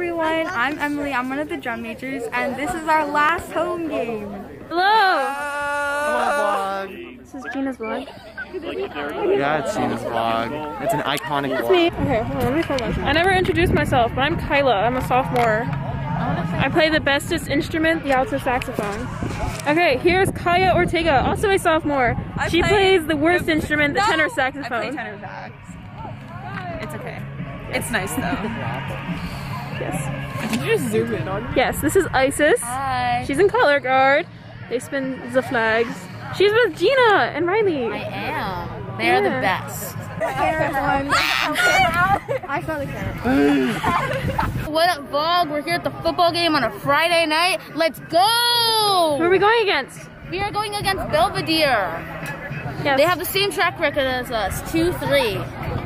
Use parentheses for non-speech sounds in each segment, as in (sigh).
everyone, I'm Emily. I'm one of the drum majors, and this is our last home game. Hello! vlog. This is Gina's vlog. Yeah, it's Gina's vlog. It's an iconic That's vlog. me. Okay, hold on, let me film myself. I never introduced myself, but I'm Kyla. I'm a sophomore. I play the bestest instrument, the alto saxophone. Okay, here's Kaya Ortega, also a sophomore. she play plays the worst instrument, the tenor saxophone. I play saxophone. tenor sax. It's okay. It's nice though. Yes. Did you just zoom in on me? Yes, this is Isis. Hi. She's in color guard. They spin the flags. She's with Gina and Riley. I am. They are the best. (laughs) I saw the camera. What up, vlog? We're here at the football game on a Friday night. Let's go! Who are we going against? We are going against Belvedere. Yes. They have the same track record as us, 2-3.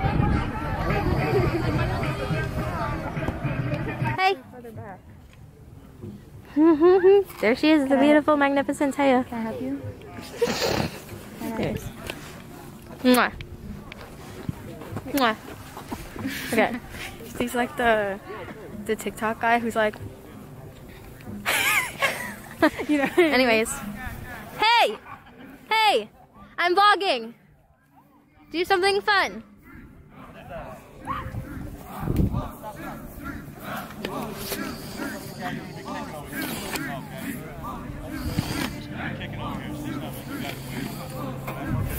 Mm-hmm. there she is, the beautiful, magnificent Taya. Can I help you? Mwah. Mwah. Okay. (laughs) He's like the the TikTok guy who's like, (laughs) you know. Anyways. Hey! Hey! I'm vlogging! Do something fun.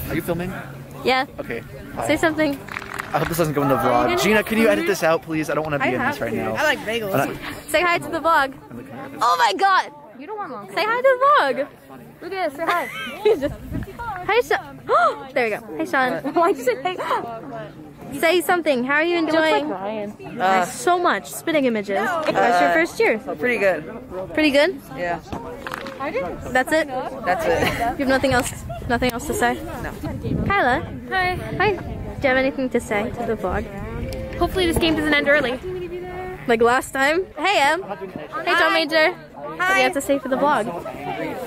Are you filming? Yeah, Okay. say something. I hope this doesn't go in the vlog. Gina, can you edit this out, please? I don't want to be in this right now. I like bagels. I'm not- Say hi to the vlog. Oh my god! You don't want long. Say hi to the vlog. Look at this. Say hi. (laughs) He's just. Hi, Sean. Oh, there we go. Hi, Sean. (laughs) Why'd you say hey? (laughs) Say something. How are you enjoying Uh, so much spitting images? How's your first year? pretty good. Pretty good. Yeah, That's it. that's it. You have nothing else. Nothing else to say. No. Kyla. Hi. Hi. Do you have anything to say to the vlog? Hopefully this game doesn't end early. Like last time. Hey, Em. Hey, drum major. What do you have to say for the vlog?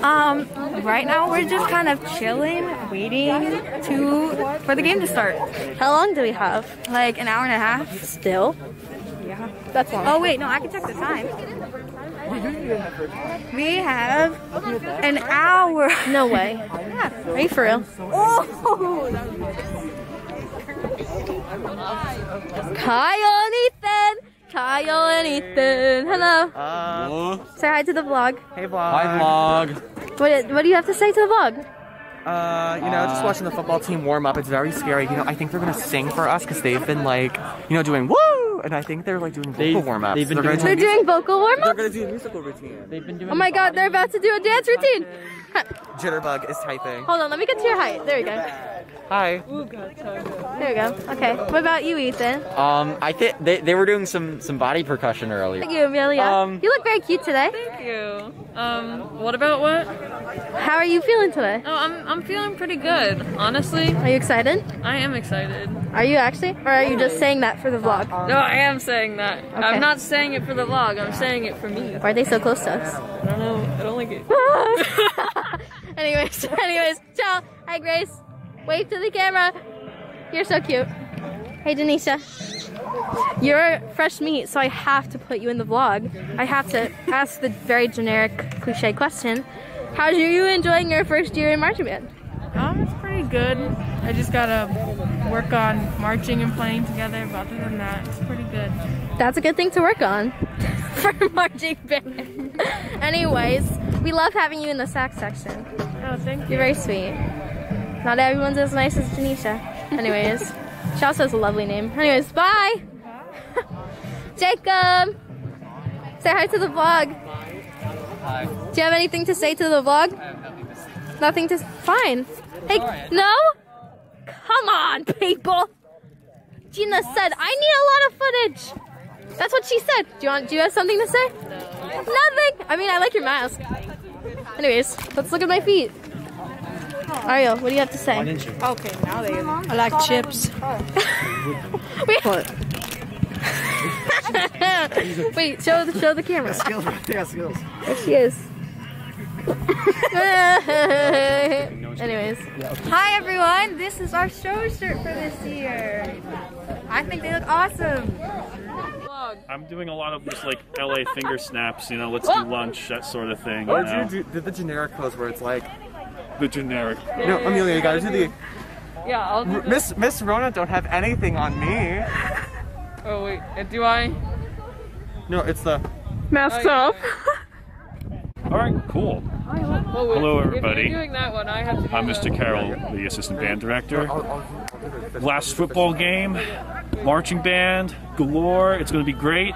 Um, right now we're just kind of chilling, waiting to for the game to start. How long do we have? Like an hour and a half. Still? Yeah. That's long. Oh wait, no, I can check the time. We have an hour. No way. Are you for real? Oh. Kyle and Ethan. Kyle and Ethan. Hello. Uh, Say hi to the vlog. hey, vlog. Hi vlog. What, what do you have to say to the vlog? Uh, you know, just watching the football team warm up. It's very scary. You know, I think they're gonna sing for us because they've been like, you know, doing woo, and I think they're like doing They- vocal warm ups. they've been gonna doing- They're do, doing vocal warm They're up. gonna do a musical routine. They've been doing. Oh my god, they're about to do a dance routine. Jitterbug is typing. Hold on, let me get to your height. There we go. Hi. There we go. Okay. What about you, Ethan? Um, I think they, they were doing some some body percussion earlier. Thank you, Amelia. Um, you look very cute today. Thank you. Um, what about what? How are you feeling today? Oh, I'm I'm feeling pretty good. Honestly, Are you excited? I am excited. Are you actually? Or are you just saying that for the vlog? No, I am saying that. Okay. I'm not saying it for the vlog. I'm saying it for me. Why are they so close to us? I don't know. I don't like it. (laughs) anyways, anyways, ciao. Hi, Grace. Wave to the camera. You're so cute. Hey, Denisha. You're fresh meat, so I have to put you in the vlog. I have to ask the very generic, cliche question. How are you enjoying your first year in marching band? Um, it's pretty good. I just gotta work on marching and playing together, but other than that, it's pretty good. That's a good thing to work on (laughs) for marching band. (laughs) Anyways, we love having you in the sax section. Oh, thank you. You're very sweet. Not everyone's as nice as Janisha. Anyways, (laughs) she also has a lovely name. Anyways, bye. (laughs) Jacob, say hi to the vlog. Hi. Do you have anything to say to the vlog? Nothing to. Fine. Hey, no. Come on, people. Gina said I need a lot of footage. That's what she said. Do you want? Do you have something to say? Nothing. I mean, I like your mask. Anyways, let's look at my feet. Ariel, what do you have to say? Okay, now they. I like chips. (laughs) (laughs) Wait, show the show the camera. Skills, they got skills. There she is. (laughs) Anyways, Hi everyone, this is our show shirt for this year. I think they look awesome. I'm doing a lot of just like LA finger snaps, you know, let's do lunch, that sort of thing. You Or know? do you do, do the generic pose where it's like, the generic. no, Amelia, you gotta do the. Yeah, I'll do the- Miss Miss Rona don't have anything on me. Oh wait, uh, do I? No, it's the. Masks Oh, yeah. off. All right, cool. Well, Hello, everybody. If you're doing that one, I have to do I'm the- Mr. Carroll, the assistant band director. The Last football game, marching band galore. It's going to be great.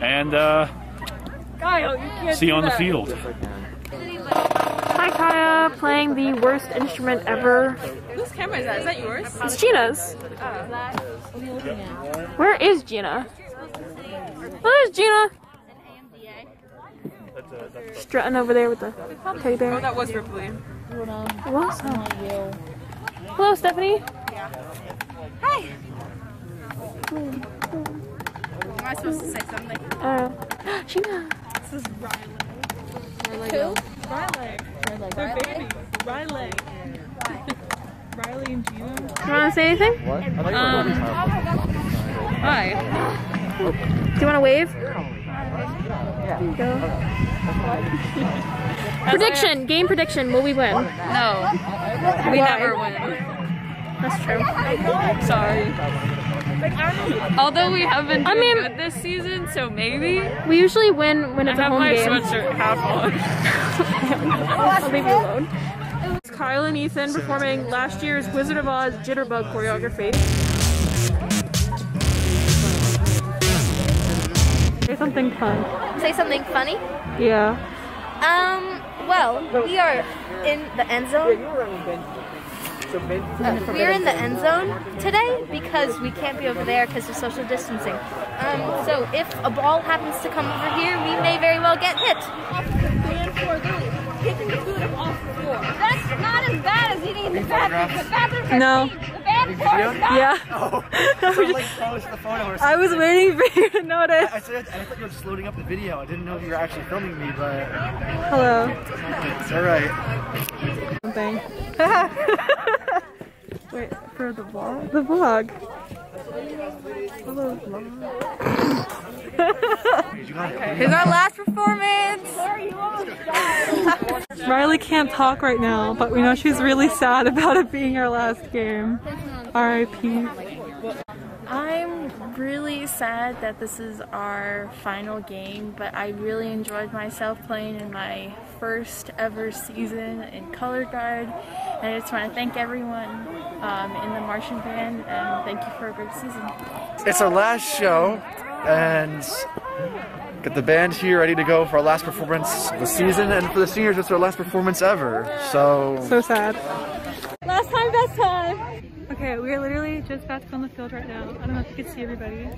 And uh, Kyle, you can't see you do on the that. field. Hi Kaya, playing the worst instrument ever. Whose camera is that? Is that yours? It's Gina's. Where is Gina? Where's Gina? Strutting over there with the teddy Oh, that was Ripley. What's up? Hello, Stephanie. Hi. Am I supposed to say something? Uh, (gasps) Gina. This is Riley and Gina. You want to say anything? Um, hi. Do you want to wave? Go. Prediction, game prediction. Will we win? No, we never win. That's true. Sorry. (laughs) Although we have been I mean- good this season, so maybe. We usually win when I it's a have home my game. sweatshirt half on. I'll (laughs) leave you alone. It's Kyle and Ethan performing last year's Wizard of Oz Jitterbug choreography. Say something fun. Say something funny. Yeah. Um, well, we are in the end zone. Uh, we are in the end zone today because we can't be over there because of social distancing. Um, so if a ball happens to come over here, we may very well get hit. That's not as bad as eating in the bathroom. The bathrooms are No. clean. The bad part. Yeah. (laughs) (laughs) I was waiting for you to notice. I said I thought you were just loading up the video. I didn't know if you were actually filming me, but Hello. it's all right. Something. (laughs) Wait, for the vlog? The vlog. Hello, vlog. Here's our last performance. (laughs) Riley can't talk right now, but we know she's really sad about it being our last game. R.I.P. I'm really sad that this is our final game, but I really enjoyed myself playing in my first ever season in color guard. And I just want to thank everyone um, in the marching band and thank you for a great season. It's our last show, and got the band here ready to go for our last performance of the season, and for the seniors, it's our last performance ever. So So sad. Last time, best time. Okay, we are literally just about to go on the field right now. I don't know if you can see everybody.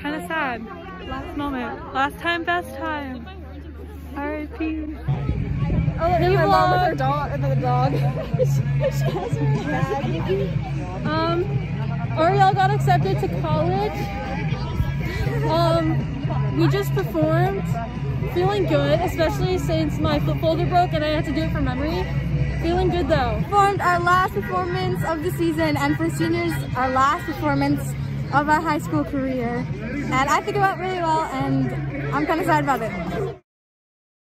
Kind of sad. Last moment. Last time, best time. R.I.P. Oh, there's my mom with her dog and the dog. (laughs) um, Ariel got accepted to college. Um, we just performed. Feeling good, especially since my flip folder broke and I had to do it from memory. Feeling good though. Performed our last performance of the season, and for seniors, our last performance of our high school career. And I think it went really well, and I'm kind of sad about it.